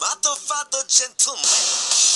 ma t'ho fatto gentleman.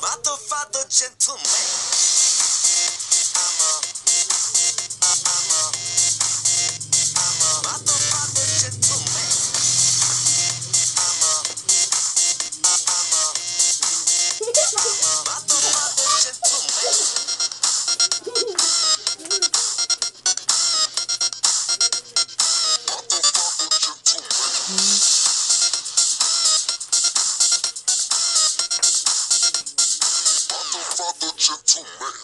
Motherfucker gentleman. Motherfucker gentleman.